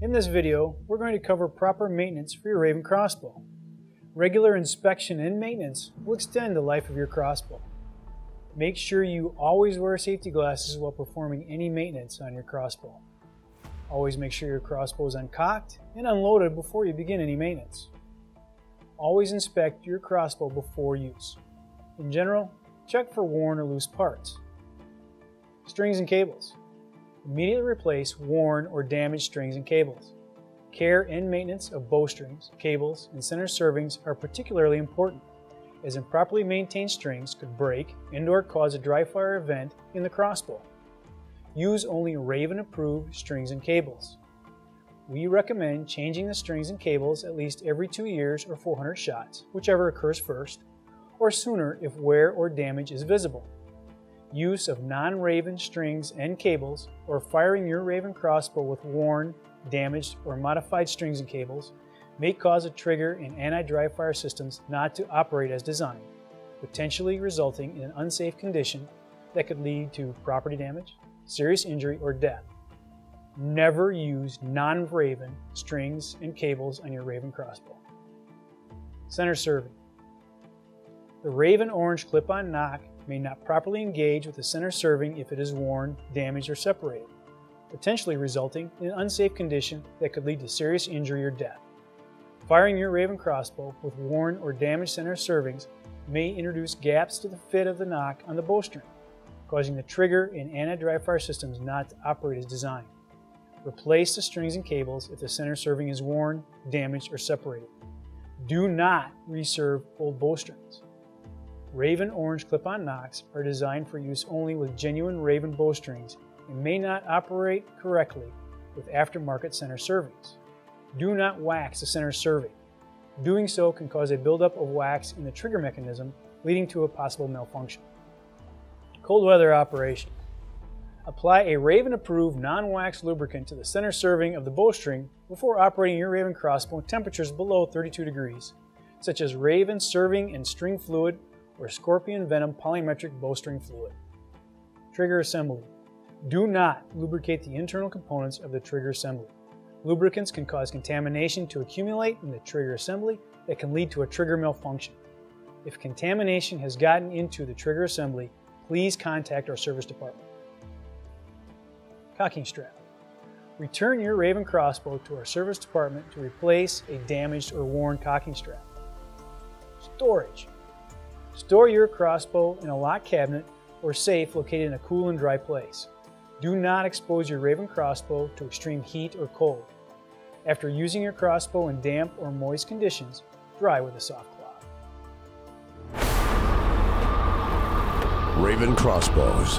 In this video, we're going to cover proper maintenance for your Ravin crossbow. Regular inspection and maintenance will extend the life of your crossbow. Make sure you always wear safety glasses while performing any maintenance on your crossbow. Always make sure your crossbow is uncocked and unloaded before you begin any maintenance. Always inspect your crossbow before use. In general, check for worn or loose parts. Strings and cables. Immediately replace worn or damaged strings and cables. Care and maintenance of bowstrings, cables, and center servings are particularly important, as improperly maintained strings could break and or cause a dry fire event in the crossbow. Use only Ravin approved strings and cables. We recommend changing the strings and cables at least every two years or 400 shots, whichever occurs first, or sooner if wear or damage is visible. Use of non-Ravin strings and cables or firing your Ravin crossbow with worn, damaged, or modified strings and cables may cause a trigger in anti-dry fire systems not to operate as designed, potentially resulting in an unsafe condition that could lead to property damage, serious injury, or death. Never use non-Ravin strings and cables on your Ravin crossbow. Center serving. The Ravin Orange clip-on nock may not properly engage with the center serving if it is worn, damaged, or separated, potentially resulting in an unsafe condition that could lead to serious injury or death. Firing your Ravin crossbow with worn or damaged center servings may introduce gaps to the fit of the nock on the bowstring, causing the trigger and anti-dry fire systems not to operate as designed. Replace the strings and cables if the center serving is worn, damaged, or separated. Do not reserve old bowstrings. Ravin Orange clip-on nocks are designed for use only with genuine Ravin bowstrings and may not operate correctly with aftermarket center servings. Do not wax the center serving. Doing so can cause a buildup of wax in the trigger mechanism, leading to a possible malfunction. Cold weather operation. Apply a Ravin approved non-wax lubricant to the center serving of the bowstring before operating your Ravin crossbow temperatures below 32 degrees, such as Ravin serving and string fluid or Scorpion Venom polymetric bowstring fluid. Trigger assembly. Do not lubricate the internal components of the trigger assembly. Lubricants can cause contamination to accumulate in the trigger assembly that can lead to a trigger malfunction. If contamination has gotten into the trigger assembly, please contact our service department. Cocking strap. Return your Ravin crossbow to our service department to replace a damaged or worn cocking strap. Storage. Store your crossbow in a locked cabinet or safe located in a cool and dry place. Do not expose your Ravin crossbow to extreme heat or cold. After using your crossbow in damp or moist conditions, dry with a soft cloth. Ravin Crossbows